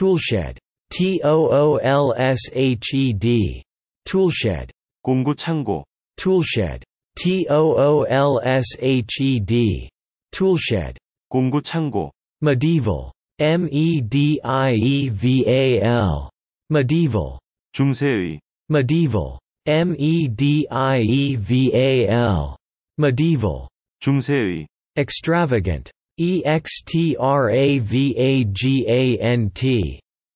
Toolshed. T-O-O-L-S-H-E-D. Toolshed. 공구 창고, Toolshed. T-O-O-L-S-H-E-D. Toolshed. 공구 창고, Medieval. M-E-D-I-E-V-A-L. Medieval. 중세의, Medieval. M-E-D-I-E-V-A-L. Medieval. 중세의, Extravagant. E E-X-T-R-A-V-A-G-A-N-T.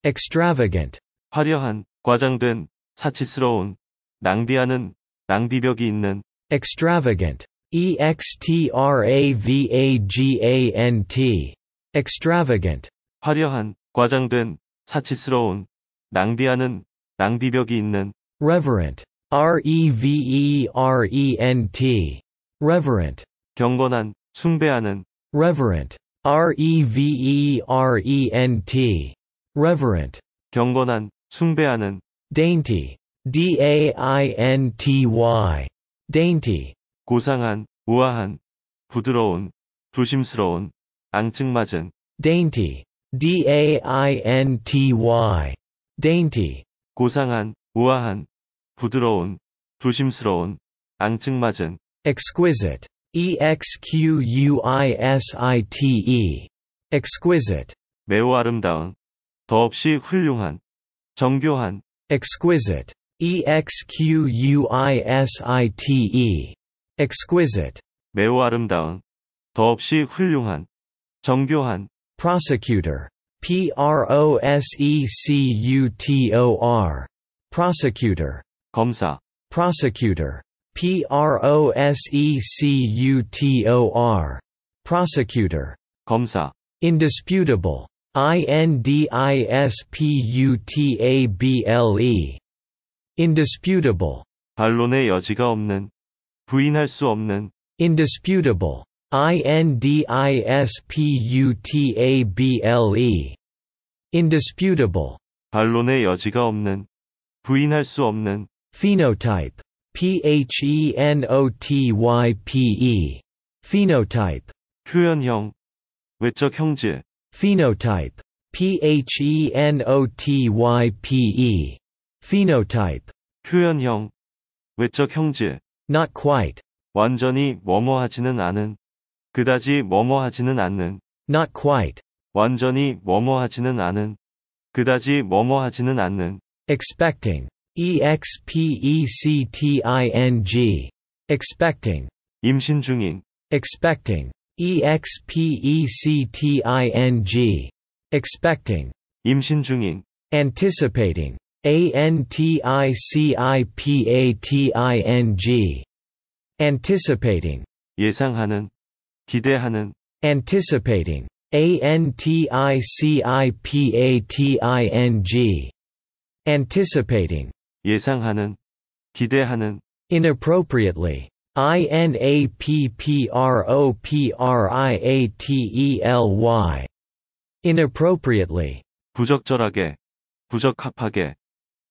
Extravagant. 화려한, 과장된, 사치스러운, 낭비하는, 낭비벽이 있는, Extravagant. E E-X-T-R-A-V-A-G-A-N-T. Extravagant. 화려한, 과장된, 사치스러운, 낭비하는, 낭비벽이 있는, Reverent. E R-E-V-E-R-E-N-T. Reverent. 경건한, 숭배하는, Reverent. E R-E-V-E-R-E-N-T. Reverent. 경건한, 숭배하는, Dainty. D-A-I-N-T-Y. Dainty. 고상한, 우아한, 부드러운, 조심스러운, 앙증맞은, Dainty. D-A-I-N-T-Y. Dainty. 고상한, 우아한, 부드러운, 조심스러운, 앙증맞은, Exquisite. E E-X-Q-U-I-S-I-T-E. Exquisite. 매우 아름다운, 더없이 훌륭한, 정교한, Exquisite. E E-X-Q-U-I-S-I-T-E. Exquisite. 매우 아름다운, 더없이 훌륭한, 정교한, Prosecutor. P-R-O-S-E-C-U-T-O-R. Prosecutor. 검사, Prosecutor. P-R-O-S-E-C-U-T-O-R. Prosecutor. 검사, Indisputable. I-N-D-I-S-P-U-T-A-B-L-E. Indisputable. 반론의 여지가 없는, 부인할 수 없는, Indisputable. I-N-D-I-S-P-U-T-A-B-L-E. Indisputable. 반론의 여지가 없는, 부인할 수 없는, Phenotype. P-H-E-N-O-T-Y-P-E. Phenotype. 표현형, 외적 형질, Phenotype. P-H-E-N-O-T-Y-P-E. Phenotype. 표현형, 외적 형질, Not quite. 완전히 뭐뭐하지는 않은, 그다지 뭐뭐하지는 않는, Not quite. 완전히 뭐뭐하지는 않은, 그다지 뭐뭐하지는 않는, Expecting. E E-X-P-E-C-T-I-N-G. Expecting. 임신 중인, Expecting. E E-X-P-E-C-T-I-N-G. Expecting. 임신 중인, Anticipating. A-N-T-I-C-I-P-A-T-I-N-G. Anticipating. 예상하는, 기대하는, Anticipating. A-N-T-I-C-I-P-A-T-I-N-G. Anticipating. 예상하는, 기대하는, Inappropriately. I-N-A-P-P-R-O-P-R-I-A-T-E-L-Y. Inappropriately. 부적절하게, 부적합하게,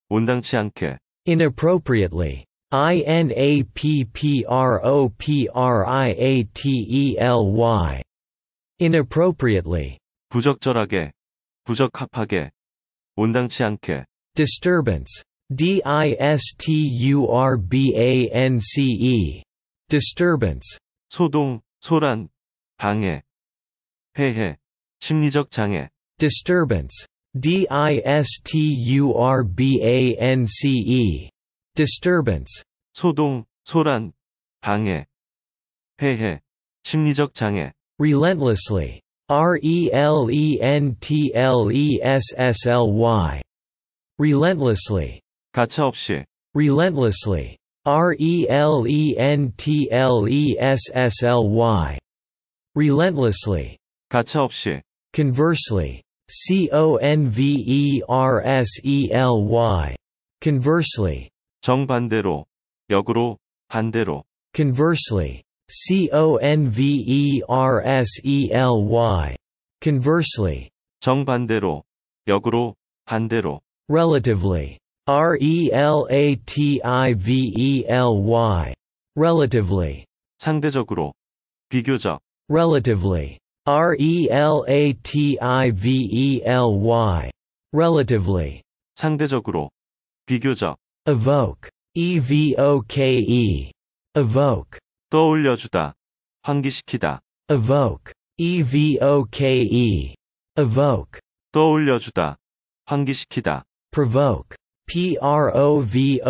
온당치 않게, Inappropriately. I-N-A-P-P-R-O-P-R-I-A-T-E-L-Y. Inappropriately. 부적절하게, 부적합하게, 온당치 않게, Disturbance. D-I-S-T-U-R-B-A-N-C-E. Disturbance. 소동, 소란, 방해, 폐해, 심리적 장애, Disturbance. D-I-S-T-U-R-B-A-N-C-E. Disturbance. 소동, 소란, 방해, 폐해, 심리적 장애, Relentlessly. E R-E-L-E-N-T-L-E-S-S-L-Y. Relentlessly. 가차없이, Relentlessly. E R-E-L-E-N-T-L-E-S-S-L-Y. Relentlessly. 가차없이, Conversely. C-O-N-V-E-R-S-E-L-Y. Conversely. 정반대로, 역으로, 반대로, Conversely. C-O-N-V-E-R-S-E-L-Y. Conversely. 정반대로, 역으로, 반대로, Relatively. R-E-L-A-T-I-V-E-L-Y. Relatively. 상대적으로, 비교적, Relatively. E R-E-L-A-T-I-V-E-L-Y. Relatively. 상대적으로, 비교적, Evoke. E-V-O-K-E. Evoke. 떠올려주다, 환기시키다, Evoke. E-V-O-K-E. Evoke. 떠올려주다, 환기시키다, Provoke. P-R-O-V-O-K-E.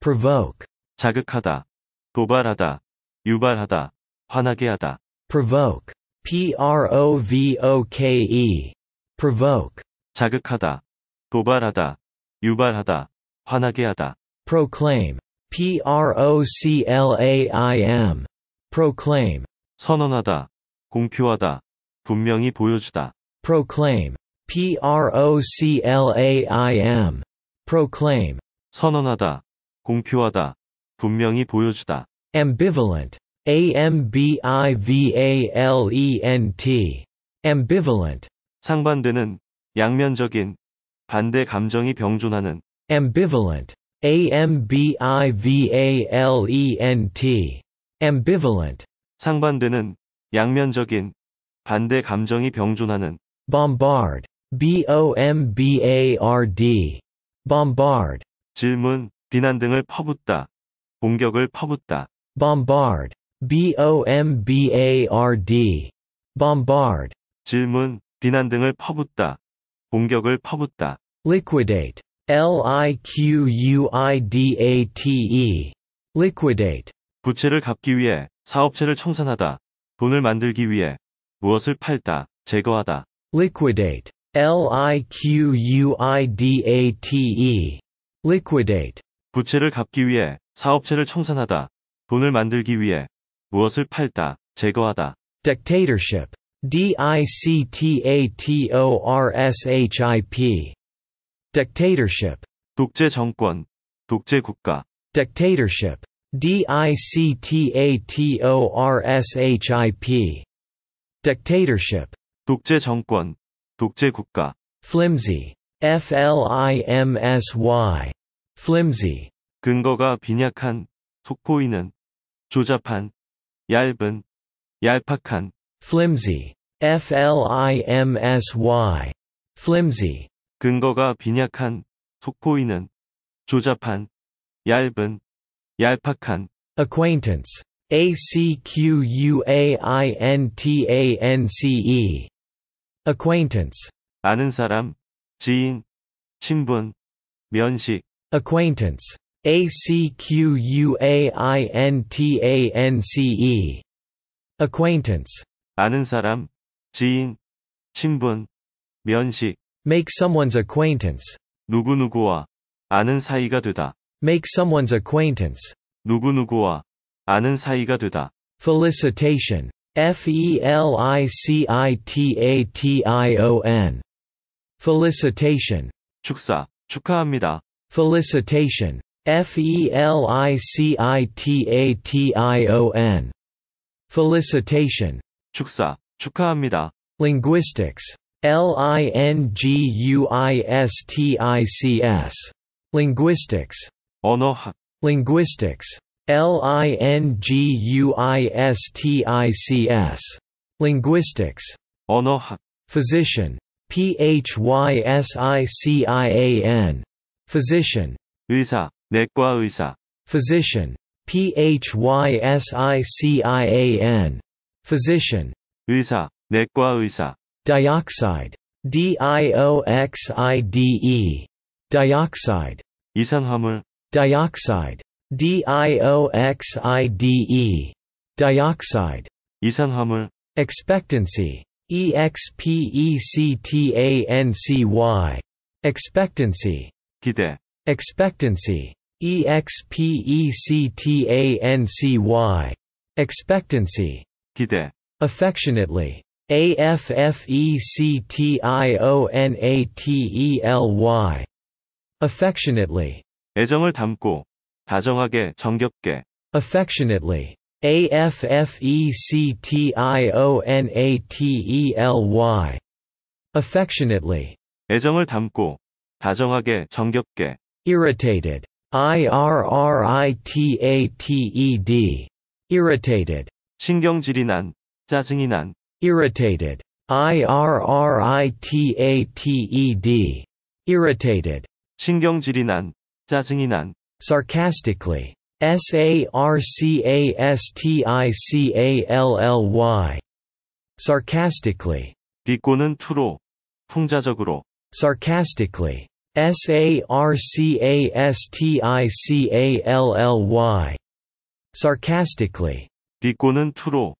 Provoke. 자극하다, 도발하다, 유발하다, 화나게 하다, Provoke. P-R-O-V-O-K-E. Provoke. 자극하다, 도발하다, 유발하다, 화나게 하다, Proclaim. P-R-O-C-L-A-I-M. Proclaim. 선언하다, 공표하다, 분명히 보여주다, Proclaim. P-R-O-C-L-A-I-M. Proclaim. 선언하다, 공표하다, 분명히 보여주다, Ambivalent. A-M-B-I-V-A-L-E-N-T. Ambivalent. 상반되는, 양면적인, 반대 감정이 병존하는, Ambivalent. A-M-B-I-V-A-L-E-N-T. Ambivalent. 상반되는, 양면적인, 반대 감정이 병존하는, Bombard. B-O-M-B-A-R-D. Bombard. 질문, 비난 등을 퍼붓다, 공격을 퍼붓다, Bombard. B-O-M-B-A-R-D. Bombard. 질문, 비난 등을 퍼붓다, 공격을 퍼붓다, Liquidate. L-I-Q-U-I-D-A-T-E. Liquidate. 부채를 갚기 위해 사업체를 청산하다, 돈을 만들기 위해 무엇을 팔다, 제거하다, Liquidate. L-I-Q-U-I-D-A-T-E. Liquidate. 부채를 갚기 위해 사업체를 청산하다, 돈을 만들기 위해 무엇을 팔다, 제거하다, Dictatorship. D-I-C-T-A-T-O-R-S-H-I-P. Dictatorship. 독재 정권, 독재 국가, Dictatorship. D-I-C-T-A-T-O-R-S-H-I-P. Dictatorship. 독재 정권, 독재 국가, Flimsy. F-L-I-M-S-Y. Flimsy. 근거가 빈약한, 속보이는, 조잡한, 얇은, 얄팍한, Flimsy. F-L-I-M-S-Y. Flimsy. 근거가 빈약한, 속보이는, 조잡한, 얇은, 얄팍한, Acquaintance. A-C-Q-U-A-I-N-T-A-N-C-E. Acquaintance. 아는 사람, 지인, 친분, 면식, Acquaintance. A-C-Q-U-A-I-N-T-A-N-C-E. Acquaintance. 아는 사람, 지인, 친분, 면식, Make someone's acquaintance. 누구누구와 아는 사이가 되다. Make someone's acquaintance. 누구누구와 아는 사이가 되다. Felicitation. F-E-L-I-C-I-T-A-T-I-O-N. Felicitation. 축사, 축하합니다. Felicitation. F-E-L-I-C-I-T-A-T-I-O-N. Felicitation. 축사, 축하합니다. Linguistics. L-I-N-G-U-I-S-T-I-C-S. Linguistics. 언어학, Linguistics. L-I-N-G-U-I-S-T-I-C-S. Linguistics. 언어학, Physician. P-H-Y-S-I-C-I-A-N. Physician. 의사, 내과 의사, Physician. P-H-Y-S-I-C-I-A-N. Physician. 의사, 내과 의사, Dioxide. D-I-O-X-I-D-E. Dioxide. 이산화물, Dioxide. D-I-O-X-I-D-E. Dioxide. 이산화물, Expectancy. E E-X-P-E-C-T-A-N-C-Y. Expectancy. 기대, Expectancy. E E-X-P-E-C-T-A-N-C-Y. Expectancy. 기대, Affectionately. A-F-F-E-C-T-I-O-N-A-T-E-L-Y. Affectionately. 애정을 담고, 다정하게, 정겹게. affectionately. A F F E C T I O N A T E L Y. affectionately. 애정을 담고, 다정하게, 정겹게. irritated. I R R I T A T E D. irritated. 신경질이 난, 짜증이 난. irritated. I R R I T A T E D. irritated. 신경질이 난, 짜증이 난. sarcastically, sarcastically, sarcastically, 비꼬는 투로, 풍자적으로, sarcastically, sarcastically, sarcastically, 비꼬는 투로,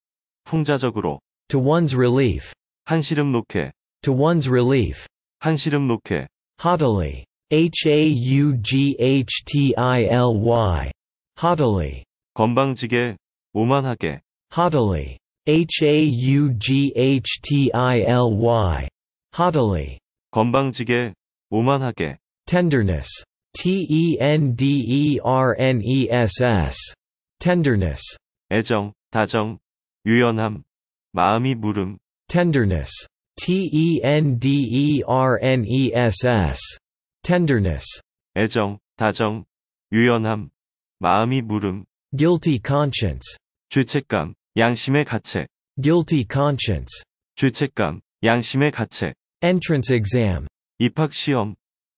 풍자적으로, to one's relief, 한시름 놓게, to one's relief, 한시름 놓게, haughtily, h-a-u-g-h-t-i-l-y, haughtily, 건방지게, 오만하게, haughtily, h-a-u-g-h-t-i-l-y, haughtily, 건방지게, 오만하게, tenderness, E t-e-n-d-e-r-n-e-s-s, tenderness, 애정, 다정, 유연함, 마음이 무름, tenderness, E t-e-n-d-e-r-n-e-s-s, Tenderness, 애정, 다정, 유연함, 마음이 무름, guilty conscience, 죄책감, 양심의 가책, guilty conscience, 죄책감, 양심의 가책, entrance exam, 입학시험,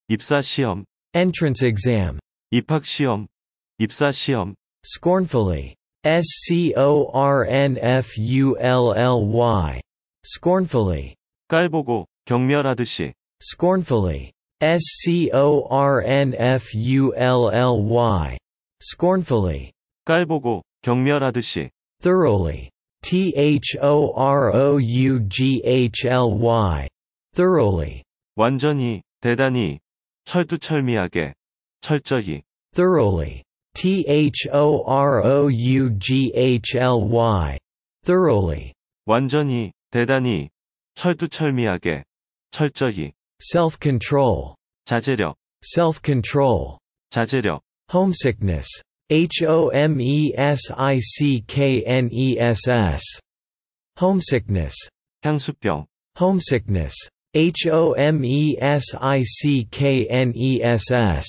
입사시험, entrance exam, 입학시험, 입사시험, scornfully, s-c-o-r-n-f-u-l-l-y, scornfully, 깔보고, 경멸하듯이, scornfully, s-c-o-r-n-f-u-l-l-y, scornfully, 깔보고, 경멸하듯이, thoroughly, t-h-o-r-o-u-g-h-l-y, thoroughly, 완전히, 대단히, 철두철미하게, 철저히, thoroughly, t-h-o-r-o-u-g-h-l-y, thoroughly, 완전히, 대단히, 철두철미하게, 철저히, self-control, 자제력, self-control, 자제력, homesickness, H-O-M-E-S-I-C-K-N-E-S-S, homesickness, 향수병, homesickness, H-O-M-E-S-I-C-K-N-E-S-S,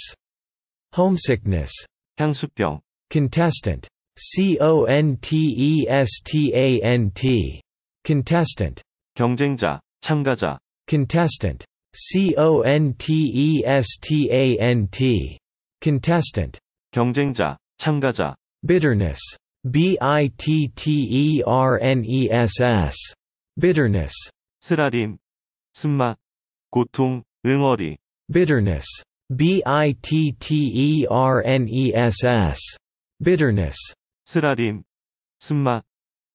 homesickness, 향수병, contestant, C-O-N-T-E-S-T-A-N-T, contestant, 경쟁자, 참가자, contestant, C-O-N-T-E-S-T-A-N-T, contestant, 경쟁자, 참가자, bitterness, B-I-T-T-E-R-N-E-S-S, bitterness, 쓰라림, 쓴맛, 고통, 응어리, bitterness, B-I-T-T-E-R-N-E-S-S, bitterness, 쓰라림, 쓴맛,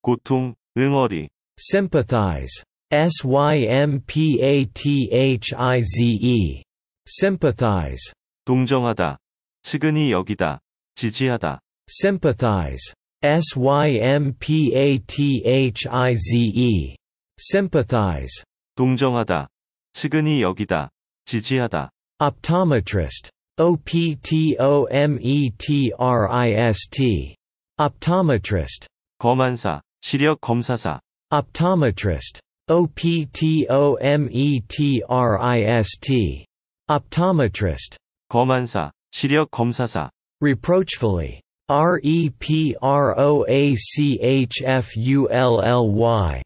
고통, 응어리, sympathize, S-Y-M-P-A-T-H-I-Z-E, sympathize, 동정하다, 측은히 여기다, 지지하다, sympathize, S-Y-M-P-A-T-H-I-Z-E, sympathize, 동정하다, 측은히 여기다, 지지하다, optometrist, O-P-T-O-M-E-T-R-I-S-T, optometrist, 검안사, 시력 검사사, optometrist, O-P-T-O-M-E-T-R-I-S-T, optometrist, 검안사, 시력 검사사, reproachfully, E R-E-P-R-O-A-C-H-F-U-L-L-Y,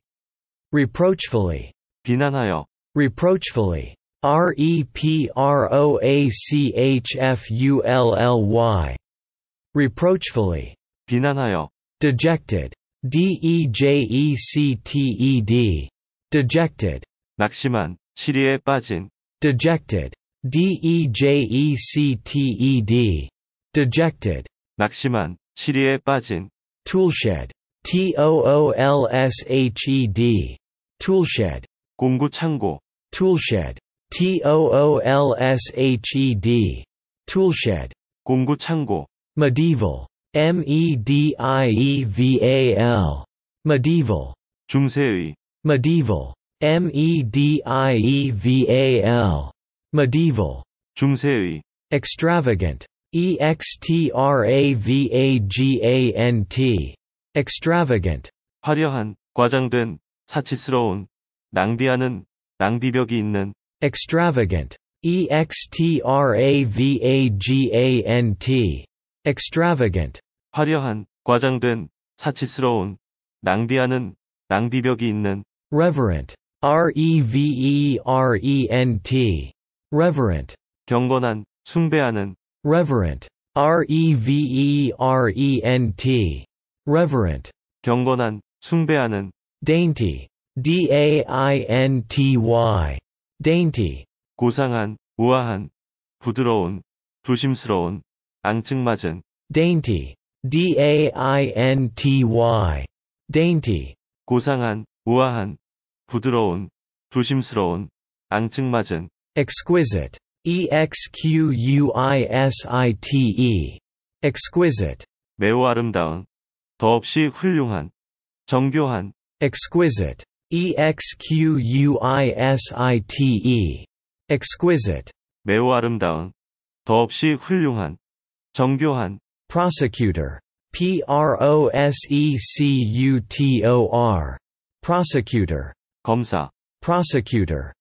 reproachfully, 비난하여, reproachfully, E R-E-P-R-O-A-C-H-F-U-L-L-Y, reproachfully, 비난하여, dejected, E D-E-J-E-C-T-E-D, dejected, 낙심한, 시리에 빠진, dejected, E D-E-J-E-C-T-E-D, dejected, 낙심한, 시리에 빠진, toolshed, T-O-O-L-S-H-E-D, toolshed, 공구 창고, toolshed, T-O-O-L-S-H-E-D, toolshed, 공구 창고, medieval, M-E-D-I-E-V-A-L, medieval, 중세의, Medieval, M-E-D-I-E-V-A-L, medieval, 중세의, extravagant, E E-X-T-R-A-V-A-G-A-N-T, extravagant, 화려한, 과장된, 사치스러운, 낭비하는, 낭비벽이 있는, extravagant, E E-X-T-R-A-V-A-G-A-N-T, extravagant, 화려한, 과장된, 사치스러운, 낭비하는, 낭비벽이 있는, reverent, reverent, reverent, 경건한, 숭배하는, reverent, reverent, reverent, 경건한, 숭배하는, dainty, dainty, dainty, 고상한, 우아한, 부드러운, 조심스러운, 앙증맞은, dainty, dainty, dainty, 고상한, 우아한, 부드러운, 조심스러운, 앙증맞은, exquisite, exquisite, exquisite, 매우 아름다운, 더없이 훌륭한, 정교한, exquisite, exquisite, exquisite, 매우 아름다운, 더없이 훌륭한, 정교한, prosecutor, prosecutor, prosecutor, 검사, prosecutor, prosecutor,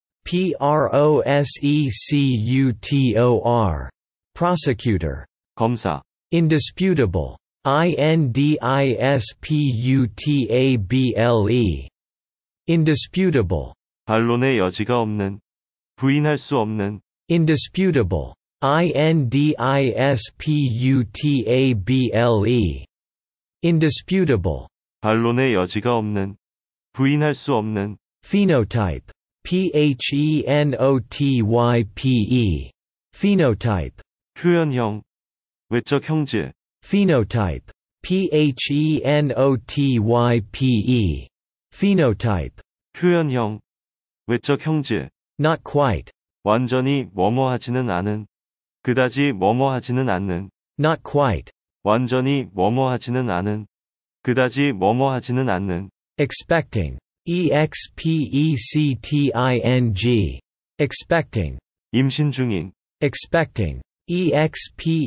prosecutor, 검사, indisputable, indisputable, indisputable, 반론의 여지가 없는, 부인할 수 없는, indisputable, indisputable, indisputable, 반론의 여지가 없는, 부인할 수 없는, phenotype, phenotype, phenotype, 표현형, 외적 형질, phenotype, phenotype, phenotype, 표현형, 외적 형질, not quite, 완전히 뭐뭐하지는 않은, 그다지 뭐뭐하지는 않는, not quite, 완전히 뭐뭐하지는 않은, 그다지 뭐뭐하지는 않는, expecting, expecting, expecting, 임신 중인, expecting, expecting,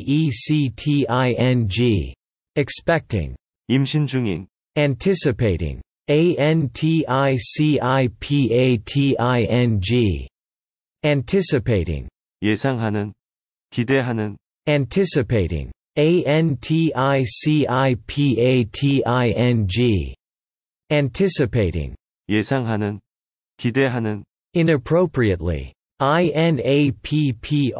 expecting, 임신 중인, anticipating, anticipating, anticipating, 예상하는, 기대하는, anticipating, anticipating, anticipating, 예상하는, 기대하는, inappropriately, inappropriately,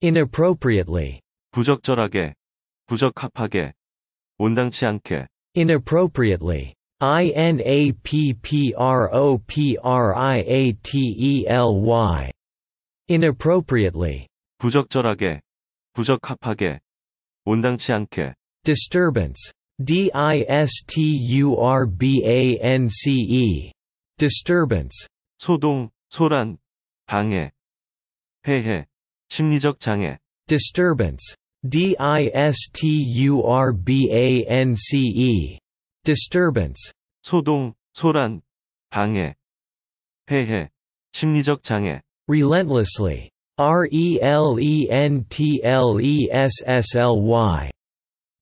inappropriately, 부적절하게, 부적합하게, 온당치 않게, inappropriately, inappropriately, inappropriately, 부적절하게, 부적합하게, 온당치 않게, disturbance, disturbance, disturbance, 소동, 소란, 방해, 폐해, 심리적 장애, disturbance, disturbance, disturbance, 소동, 소란, 방해, 폐해, 심리적 장애, relentlessly, relentlessly,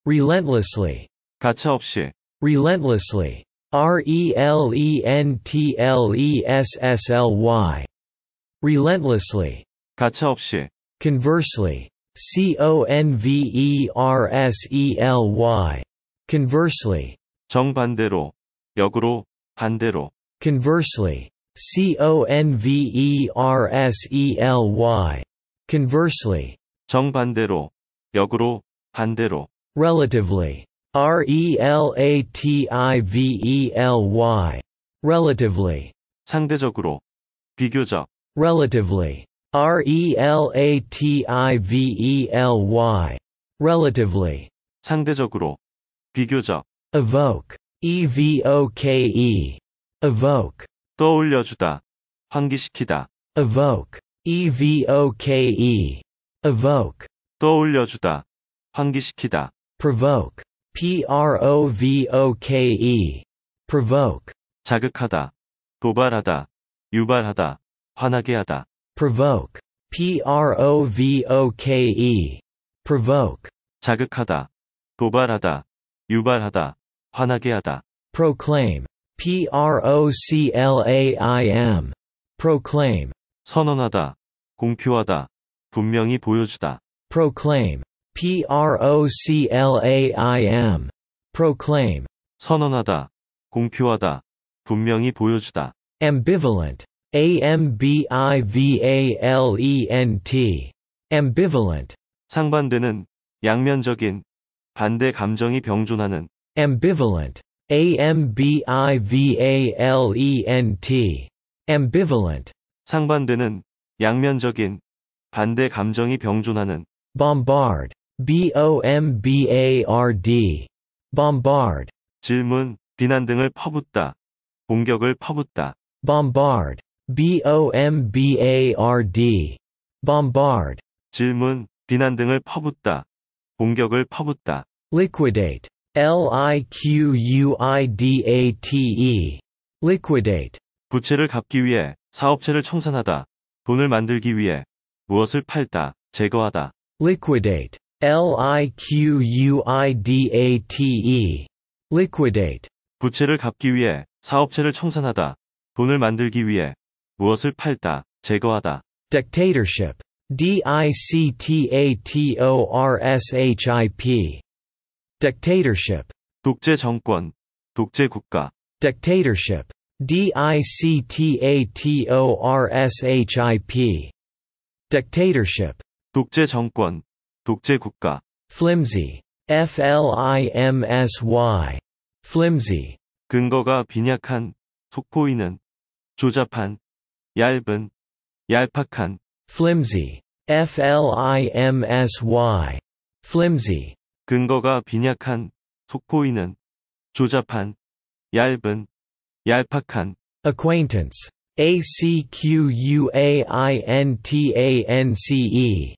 relentlessly, 가차없이, relentlessly, relentlessly, relentlessly, 가차없이, conversely, conversely, conversely, 정반대로, 역으로, 반대로, conversely, conversely, conversely, 정반대로, 역으로, 반대로, relatively, relatively, relatively, 상대적으로, 비교적, relatively, relatively, relatively, 상대적으로, 비교적, evoke, evoke, evoke, 떠올려주다, 환기시키다, evoke, evoke, evoke, 떠올려주다, 환기시키다, Provoke, provoke, provoke, 자극하다, 도발하다, 유발하다, 화나게 하다, provoke, provoke, provoke, 자극하다, 도발하다, 유발하다, 화나게 하다, proclaim, proclaim, proclaim, 선언하다, 공표하다, 분명히 보여주다, proclaim, proclaim, proclaim, 선언하다, 공표하다, 분명히 보여주다. ambivalent, A-M-B-I-V-A-L-E-N-T, ambivalent, 상반되는, 양면적인, 반대 감정이 병존하는, ambivalent, A-M-B-I-V-A-L-E-N-T, ambivalent, 상반되는, 양면적인, 반대 감정이 병존하는, bombard, B-O-M-B-A-R-D, bombard, 질문, 비난 등을 퍼붓다, 공격을 퍼붓다, bombard, B-O-M-B-A-R-D, bombard, 질문, 비난 등을 퍼붓다, 공격을 퍼붓다, liquidate, L-I-Q-U-I-D-A-T-E, liquidate, 부채를 갚기 위해 사업체를 청산하다, 돈을 만들기 위해 무엇을 팔다, 제거하다, liquidate, L-I-Q-U-I-D-A-T-E, liquidate, 부채를 갚기 위해 사업체를 청산하다, 돈을 만들기 위해 무엇을 팔다, 제거하다, dictatorship, D-I-C-T-A-T-O-R-S-H-I-P, dictatorship, 독재 정권, 독재 국가, dictatorship, D-I-C-T-A-T-O-R-S-H-I-P, dictatorship, 독재 정권, 독재 국가, flimsy, F-L-I-M-S-Y, flimsy, 근거가 빈약한, 속보이는, 조잡한, 얇은, 얄팍한, flimsy, F-L-I-M-S-Y, flimsy, 근거가 빈약한, 속보이는, 조잡한, 얇은, 얄팍한, acquaintance, A-C-Q-U-A-I-N-T-A-N-C-E,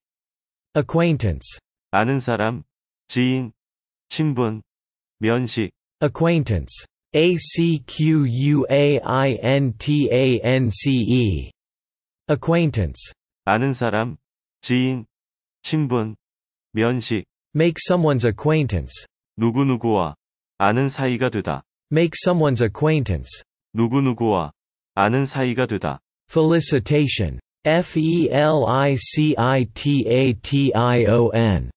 acquaintance, 아는 사람, 지인, 친분, 면식, acquaintance, A-C-Q-U-A-I-N-T-A-N-C-E, acquaintance, 아는 사람, 지인, 친분, 면식, make someone's acquaintance, 누구누구와 아는 사이가 되다. make someone's acquaintance, 누구누구와 아는 사이가 되다. felicitation, F-E-L-I-C-I-T-A-T-I-O-N,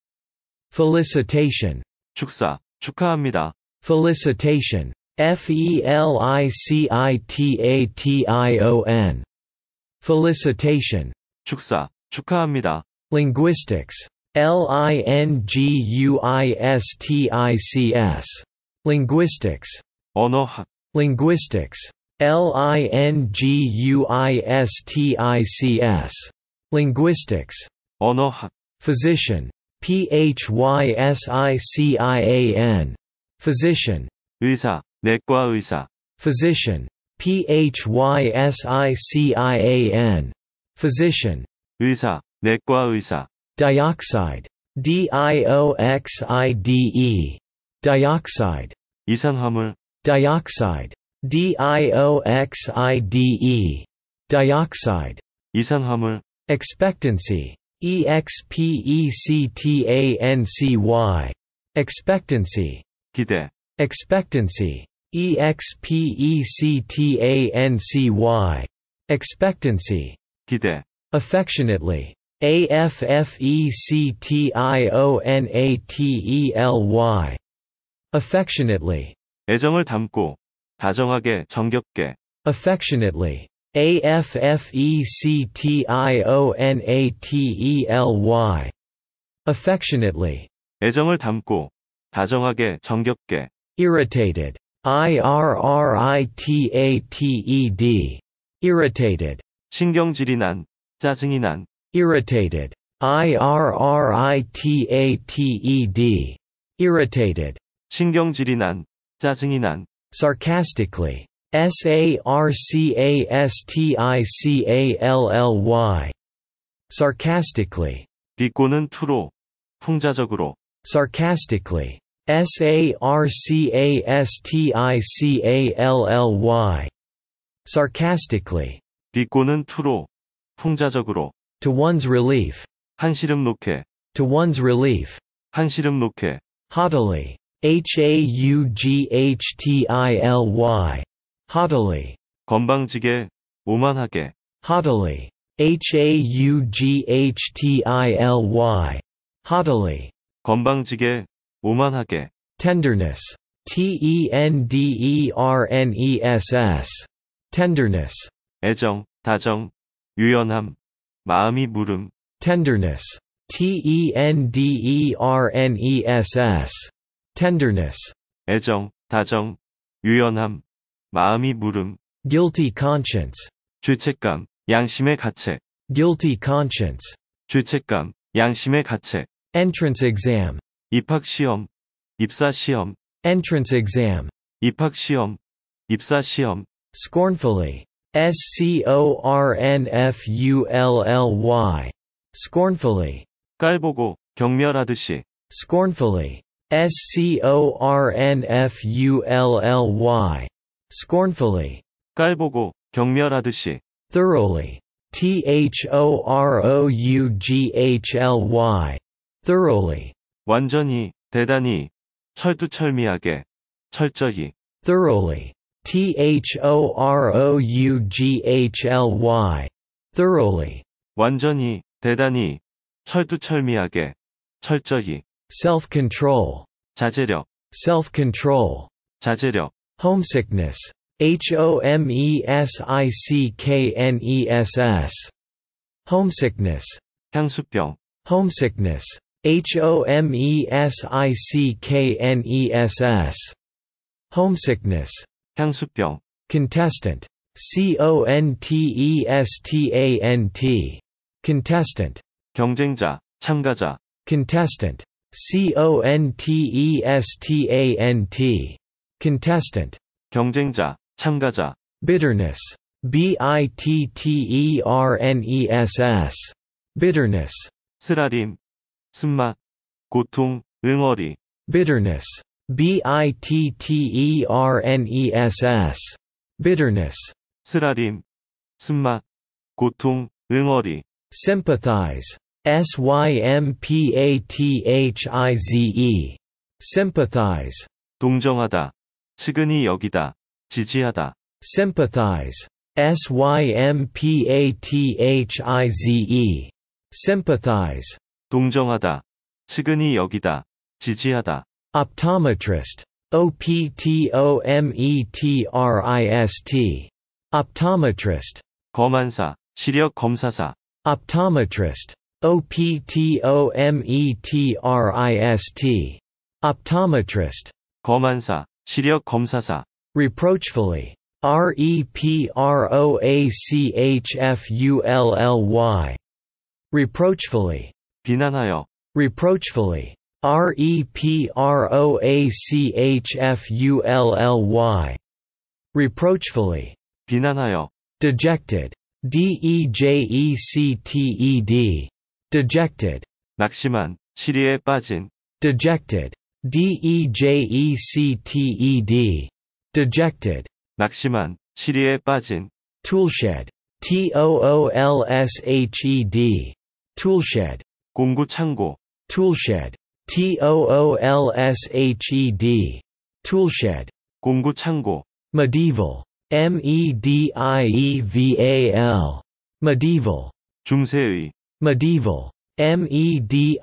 felicitation, 축사, 축하합니다. felicitation, F-E-L-I-C-I-T-A-T-I-O-N, felicitation, 축사, 축하합니다. linguistics, L-I-N-G-U-I-S-T-I-C-S, linguistics, 언어학, linguistics, L-I-N-G-U-I-S-T-I-C-S, linguistics, 언어학, physician, P-H-Y-S-I-C-I-A-N, physician, 의사, 내과 의사, physician, P-H-Y-S-I-C-I-A-N, physician, 의사, 내과 의사, dioxide, D-I-O-X-I-D-E, dioxide, 이산화물, dioxide, D-I-O-X-I-D-E, dioxide, 이산화물, expectancy, E E-X-P-E-C-T-A-N-C-Y, expectancy, 기대, expectancy, E E-X-P-E-C-T-A-N-C-Y, expectancy, 기대, affectionately, A-F-F-E-C-T-I-O-N-A-T-E-L-Y, affectionately, 애정을 담고, 다정하게, 정겹게. affectionately. A F F E C T I O N A T E L Y. affectionately. 애정을 담고, 다정하게, 정겹게. irritated. I R R I T A T E D. irritated. 신경질이 난, 짜증이 난. irritated. I R R I T A T E D. irritated. 신경질이 난, 짜증이 난. sarcastically, S-A-R-C-A-S-T-I-C-A-L-L-Y, sarcastically, 비꼬는 투로, 풍자적으로, sarcastically, S-A-R-C-A-S-T-I-C-A-L-L-Y, sarcastically, 비꼬는 투로, 풍자적으로, to one's relief, 한시름 놓게, to one's relief, 한시름 놓게, haughtily, H-A-U-G-H-T-I-L-Y, haughtily, 건방지게, 오만하게, haughtily, H-A-U-G-H-T-I-L-Y, haughtily, 건방지게, 오만하게, tenderness, E tenderness, tenderness, 애정, 다정, 유연함, 마음이 무름, tenderness, E tenderness, Tenderness, 애정, 다정, 유연함, 마음이 무름, guilty conscience, 죄책감, 양심의 가책, guilty conscience, 죄책감, 양심의 가책, entrance exam, 입학시험, 입사시험, entrance exam, 입학시험, 입사시험, scornfully, scornfully, scornfully, 깔보고, 경멸하듯이, scornfully, scornfully, scornfully, 깔보고, 경멸하듯이, thoroughly, thoroughly, thoroughly, 완전히, 대단히, 철두철미하게, 철저히, thoroughly, thoroughly, thoroughly, 완전히, 대단히, 철두철미하게, 철저히, self-control, 자제력, self-control, 자제력, homesickness, H-O-M-E-S-I-C-K-N-E-S-S, homesickness, 향수병, homesickness, H-O-M-E-S-I-C-K-N-E-S-S, homesickness, 향수병, contestant, C-O-N-T-E-S-T-A-N-T, contestant, 경쟁자, 참가자, contestant, C-O-N-T-E-S-T-A-N-T, contestant, 경쟁자, 참가자, bitterness, B-I-T-T-E-R-N-E-S-S, bitterness, 쓰라림, 쓴맛, 고통, 응어리, bitterness, B-I-T-T-E-R-N-E-S-S, bitterness, 쓰라림, 쓴맛, 고통, 응어리, sympathize, S-Y-M-P-A-T-H-I-Z-E, sympathize, 동정하다, 측은히 여기다, 지지하다, sympathize, S-Y-M-P-A-T-H-I-Z-E, sympathize, 동정하다, 측은히 여기다, 지지하다, optometrist, O-P-T-O-M-E-T-R-I-S-T, optometrist, 검안사, 시력 검사사, optometrist, O-P-T-O-M-E-T-R-I-S-T, optometrist, 검안사, 시력 검사사, reproachfully, E R-E-P-R-O-A-C-H-F-U-L-L-Y, reproachfully, 비난하여, reproachfully, E R-E-P-R-O-A-C-H-F-U-L-L-Y, reproachfully, 비난하여, dejected, E D-E-J-E-C-T-E-D, dejected, 낙심한, 시리에 빠진, dejected, E D-E-J-E-C-T-E-D, dejected, 낙심한, 시리에 빠진, toolshed, T-O-O-L-S-H-E-D, toolshed, 공구 창고, toolshed, T-O-O-L-S-H-E-D, toolshed, 공구 창고, medieval, E M-E-D-I-E-V-A-L, medieval, 중세의, Medieval, E M-E-D-I-E-V-A-L,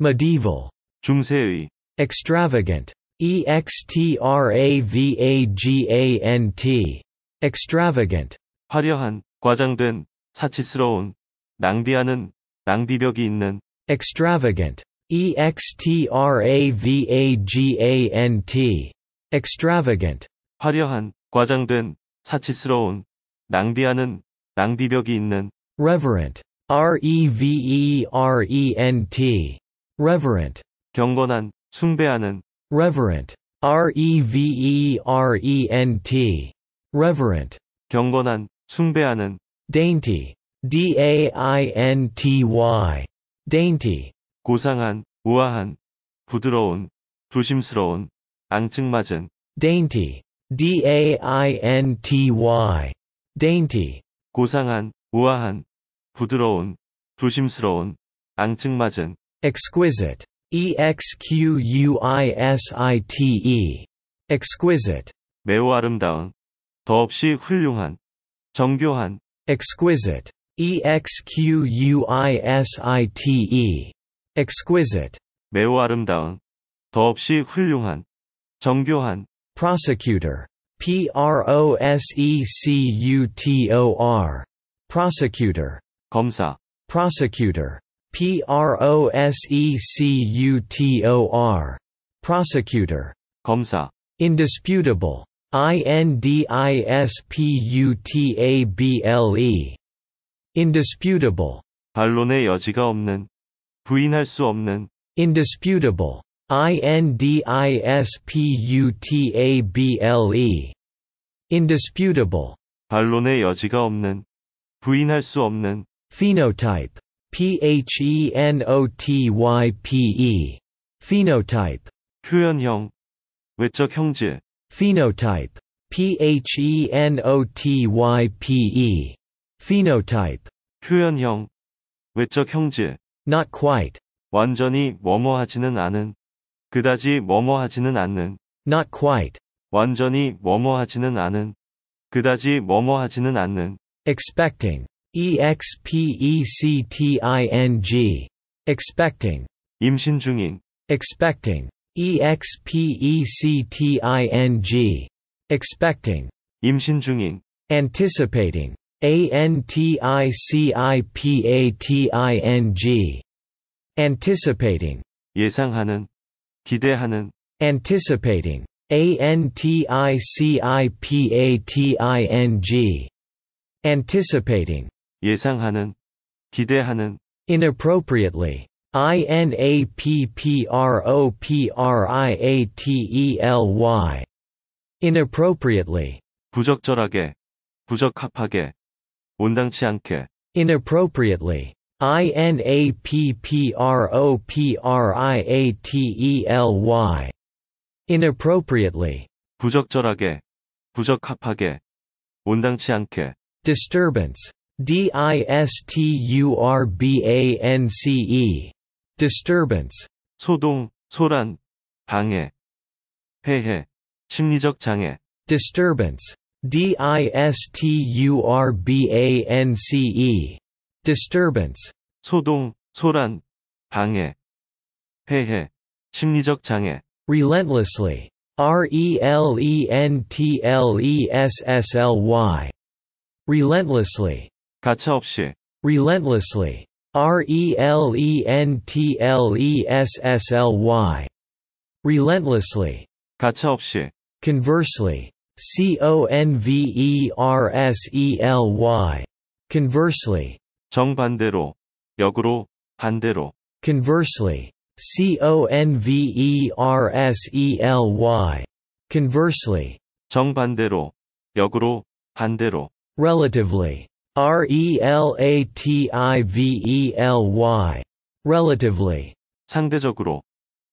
medieval, 중세의, extravagant, E E-X-T-R-A-V-A-G-A-N-T, extravagant, 화려한, 과장된, 사치스러운, 낭비하는, 낭비벽이 있는, extravagant, E E-X-T-R-A-V-A-G-A-N-T, extravagant, 화려한, 과장된, 사치스러운, 낭비하는, 낭비벽이 있는, reverent, E R-E-V-E-R-E-N-T, reverent, 경건한, 숭배하는, reverent, E R-E-V-E-R-E-N-T, reverent, 경건한, 숭배하는, dainty, D-A-I-N-T-Y, dainty, 고상한, 우아한, 부드러운, 조심스러운, 앙증맞은, dainty, D-A-I-N-T-Y, dainty, 고상한, 우아한, 부드러운, 조심스러운, 앙증맞은, exquisite, E E-X-Q-U-I-S-I-T-E, exquisite, 매우 아름다운, 더없이 훌륭한, 정교한, exquisite, E E-X-Q-U-I-S-I-T-E, exquisite, 매우 아름다운, 더없이 훌륭한, 정교한, prosecutor, P R O S E C U T O R, prosecutor, 검사, prosecutor, P R O S E C U T O R, prosecutor, 검사, indisputable, I N D I S P U T A B L E, indisputable, 반론의 여지가 없는, 부인할 수 없는, indisputable, I N D I S P U T A B L E, indisputable, 반론의 여지가 없는, 부인할 수 없는, phenotype, P H E N O T Y P E, phenotype, 표현형, 외적 형질, phenotype, P H E N O T Y P E, phenotype, 표현형, 외적 형질, not quite, 완전히 뭐뭐하지는 않은, 그다지 뭐뭐하지는 않는, not quite, 완전히 뭐뭐하지는 않은, 그다지 뭐뭐하지는 않는, expecting, E X P E C T I N G, expecting, 임신 중인, expecting, E X P E C T I N G, expecting, 임신 중인, anticipating, A N T I C I P A T I N G, anticipating, 예상하는, 기대하는, anticipating, A anticipating, 예상하는, 기대하는, inappropriately, I N A P P R O P R I A T E L Y, inappropriately, 부적절하게, 부적합하게, 온당치 않게, inappropriately, I N A P P R O P R I A T E L Y, inappropriately, 부적절하게, 부적합하게, 온당치 않게, disturbance, D I S T U R B A N C E, disturbance, 소동, 소란, 방해, 폐해, 심리적 장애, disturbance, D I S T U R B A N C E, disturbance, 소동, 소란, 방해, 폐해, 심리적 장애, relentlessly, R relentlessly, 가차없이, relentlessly, R E L E N T L E S S L Y, relentlessly, 가차없이, conversely, C O N V E R S E L Y, conversely, 정반대로, 역으로, 반대로, conversely, C O N V E R S E L Y, conversely, 정반대로, 역으로, 반대로, relatively, R E L A T I V E L Y, relatively, 상대적으로,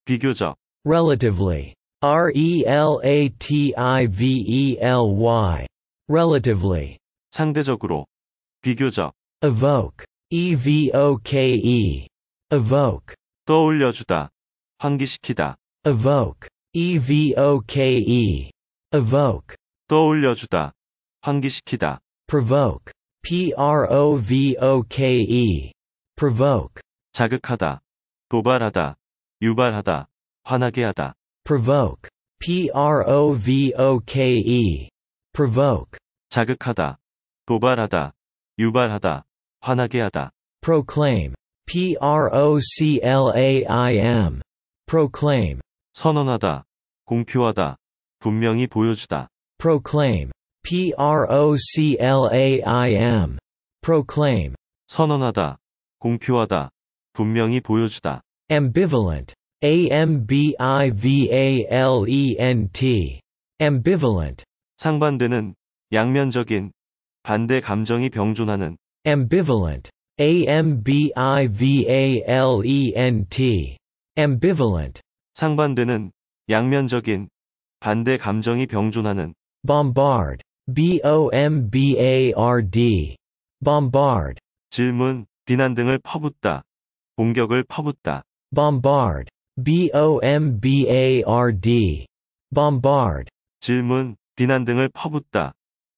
비교적, relatively, R E L A T I V E L Y, relatively, 상대적으로, 비교적, evoke, E V O K E, evoke, 떠올려주다, 환기시키다, evoke, E V O K E, evoke, 떠올려주다, 환기시키다, Provoke, P R O V O K E, provoke, 자극하다, 도발하다, 유발하다, 화나게 하다, provoke, P R O V O K E, provoke, 자극하다, 도발하다, 유발하다, 화나게 하다, proclaim, P R O C L A I M, proclaim, 선언하다, 공표하다, 분명히 보여주다, proclaim, P R O C L A I M, proclaim, 선언하다, 공표하다, 분명히 보여주다, ambivalent, A M B I V A L E N T, ambivalent, 상반되는, 양면적인, 반대 감정이 병존하는, ambivalent, A M B I V A L E N T, ambivalent, 상반되는, 양면적인, 반대 감정이 병존하는, bombard, B O M B A R D, bombard, 질문, 비난 등을 퍼붓다, 공격을 퍼붓다, bombard, B O M B A R D, bombard, 질문, 비난 등을 퍼붓다,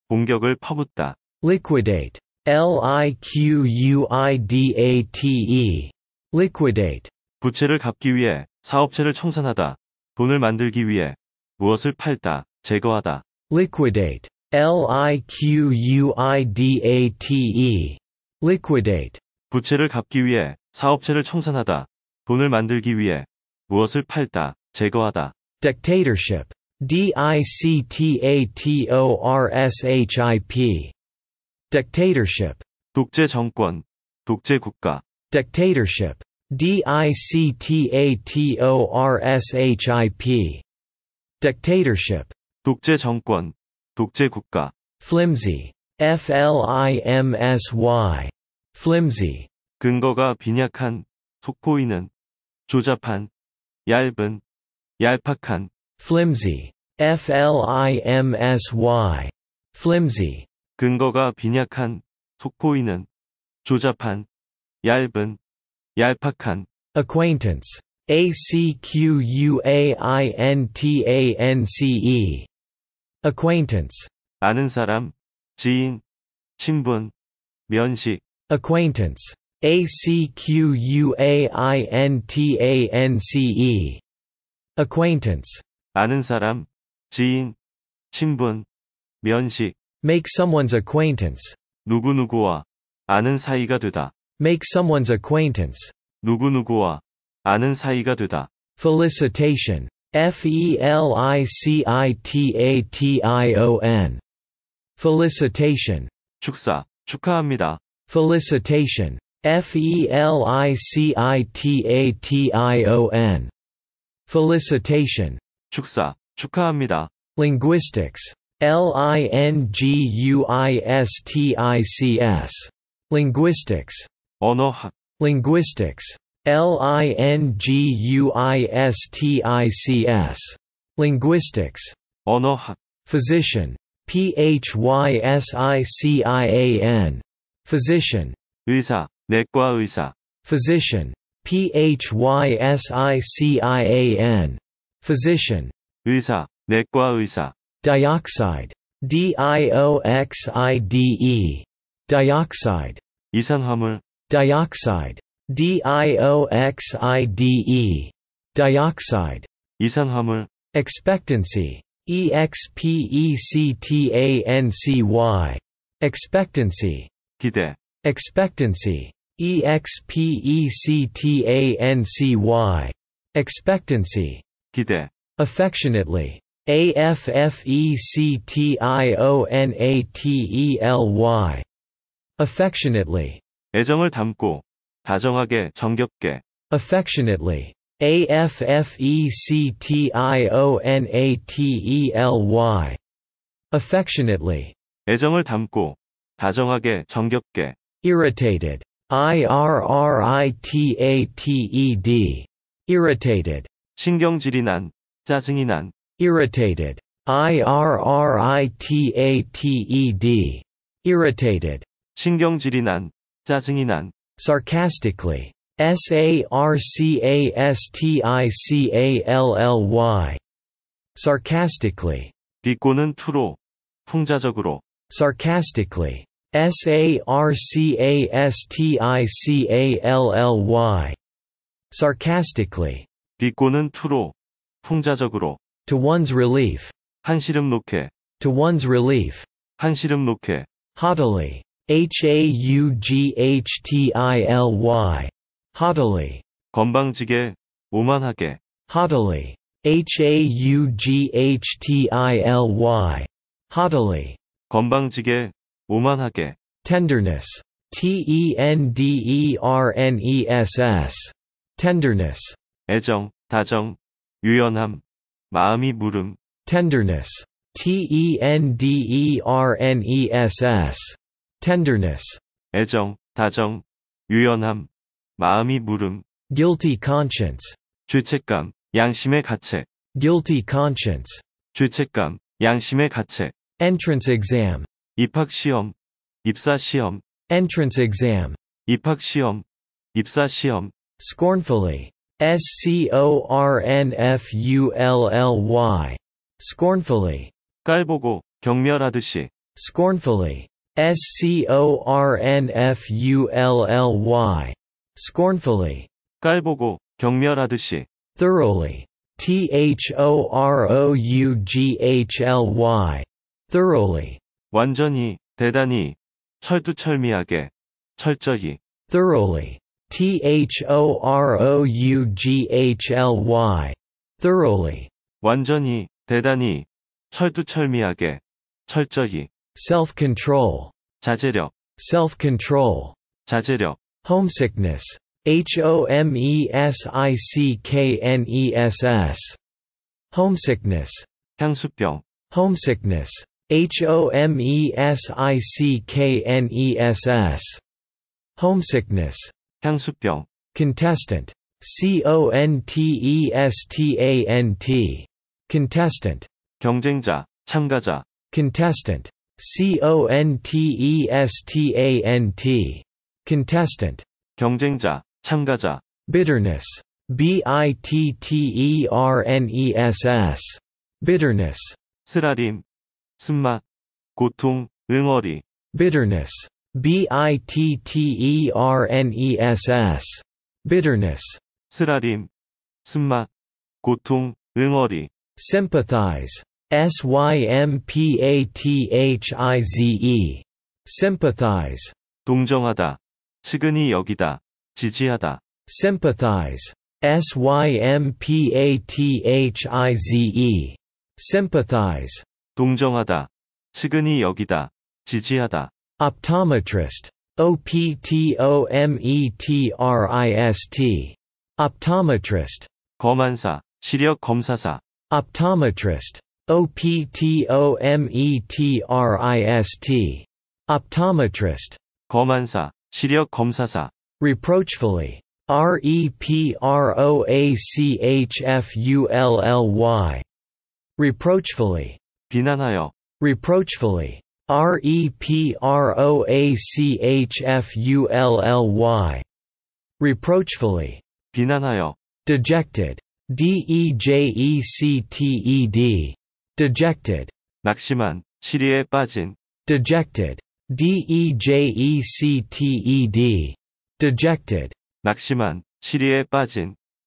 공격을 퍼붓다, liquidate, L I Q U I D A T E, liquidate, 부채를 갚기 위해 사업체를 청산하다, 돈을 만들기 위해 무엇을 팔다, 제거하다. Liquidate. L-I-Q-U-I-D-A-T-E. Liquidate. 부채를 갚기 위해 사업체를 청산하다. 돈을 만들기 위해 무엇을 팔다, 제거하다. Dictatorship. D-I-C-T-A-T-O-R-S-H-I-P. Dictatorship. 독재 정권, 독재 국가. Dictatorship. D-I-C-T-A-T-O-R-S-H-I-P. Dictatorship. 독재 정권, 독재 국가. Flimsy. F-L-I-M-S-Y. Flimsy. 근거가 빈약한, 속보이는, 조잡한, 얇은, 얄팍한, Flimsy. F-L-I-M-S-Y. Flimsy. 근거가 빈약한, 속보이는, 조잡한, 얇은, 얄팍한, Acquaintance. A-C-Q-U-A-I-N-T-A-N-C-E. Acquaintance. 아는 사람, 지인, 친분, 면식, Acquaintance. A-C-Q-U-A-I-N-T-A-N-C-E. Acquaintance. 아는 사람, 지인, 친분, 면식, Make someone's acquaintance. 누구누구와 아는 사이가 되다. Make someone's acquaintance. 누구누구와 아는 사이가 되다. Felicitation. F-E-L-I-C-I-T-A-T-I-O-N. Felicitation. 축사, 축하합니다. Felicitation. F-E-L-I-C-I-T-A-T-I-O-N. Felicitation. 축사, 축하합니다. Linguistics. L-I-N-G-U-I-S-T-I-C-S. Linguistics. 언어학, Linguistics. L-I-N-G-U-I-S-T-I-C-S. Linguistics. 언어학, Physician. P-H-Y-S-I-C-I-A-N. Physician. 의사, 내과 의사, Physician. P-H-Y-S-I-C-I-A-N. Physician. 의사, 내과 의사, Dioxide. D-I-O-X-I-D-E. Dioxide. 이산화물, Dioxide. D-I-O-X-I-D-E. Dioxide. 이산화물, Expectancy. E E-X-P-E-C-T-A-N-C-Y. Expectancy. 기대, Expectancy. E E-X-P-E-C-T-A-N-C-Y. Expectancy. 기대, Affectionately. A-F-F-E-C-T-I-O-N-A-T-E-L-Y. Affectionately. 애정을 담고, 다정하게, 정겹게. affectionately. A F F E C T I O N A T E L Y. affectionately. 애정을 담고, 다정하게, 정겹게. irritated. I R R I T A T E D. irritated. 신경질이 난, 짜증이 난. irritated. I R R I T A T E D. irritated. 신경질이 난, 짜증이 난. Sarcastically. S-A-R-C-A-S-T-I-C-A-L-L-Y. Sarcastically. 비꼬는 투로, 풍자적으로, Sarcastically. S-A-R-C-A-S-T-I-C-A-L-L-Y. Sarcastically. 비꼬는 투로, 풍자적으로, To one's relief. 한시름 놓게, To one's relief. 한시름 놓게, Haughtily. H-A-U-G-H-T-I-L-Y. Haughtily. 건방지게, 오만하게, Haughtily. H-A-U-G-H-T-I-L-Y. Haughtily. 건방지게, 오만하게, Tenderness. T-E-N-D-E-R-N-E-S-S. Tenderness. 애정, 다정, 유연함, 마음이 무름, Tenderness. T-E-N-D-E-R-N-E-S-S. Tenderness. 애정, 다정, 유연함, 마음이 무름, Guilty conscience. 죄책감, 양심의 가책, Guilty conscience. 죄책감, 양심의 가책, Entrance exam. 입학시험, 입사시험, Entrance exam. 입학시험, 입사시험, Scornfully. S-C-O-R-N-F-U-L-L-Y. Scornfully. 깔보고, 경멸하듯이, Scornfully. S-C-O-R-N-F-U-L-L-Y. Scornfully. 깔보고, 경멸하듯이, Thoroughly. thoroughly, thoroughly, 완전히, 대단히, 철두철미하게, 철저히, thoroughly, thoroughly, thoroughly, 완전히, 대단히, 철두철미하게, 철저히, self-control, 자제력, self-control, 자제력, homesickness, H-O-M-E-S-I-C-K-N-E-S-S, homesickness, 향수병, homesickness, H-O-M-E-S-I-C-K-N-E-S-S, homesickness, 향수병, contestant, C-O-N-T-E-S-T-A-N-T, contestant, 경쟁자, 참가자, contestant, C-O-N-T-E-S-T-A-N-T, contestant, 경쟁자, 참가자, bitterness, B-I-T-T-E-R-N-E-S-S, bitterness, 쓰라림, 쓴맛, 고통, 응어리, bitterness, B-I-T-T-E-R-N-E-S-S, bitterness, 쓰라림, 쓴맛, 고통, 응어리, sympathize, S-Y-M-P-A-T-H-I-Z-E, sympathize, 동정하다, 측은히 여기다, 지지하다, sympathize, S-Y-M-P-A-T-H-I-Z-E, sympathize, 동정하다, 측은히 여기다, 지지하다, optometrist, O-P-T-O-M-E-T-R-I-S-T, optometrist, 검안사, 시력 검사사, optometrist, O-P-T-O-M-E-T-R-I-S-T, optometrist, 검안사, 시력 검사사, reproachfully, E R-E-P-R-O-A-C-H-F-U-L-L-Y, reproachfully, 비난하여, reproachfully, E R-E-P-R-O-A-C-H-F-U-L-L-Y, reproachfully, 비난하여, dejected, E D-E-J-E-C-T-E-D, dejected, 낙심한, 시리에 빠진, dejected, E D-E-J-E-C-T-E-D, dejected, 낙심한, 시리에 빠진,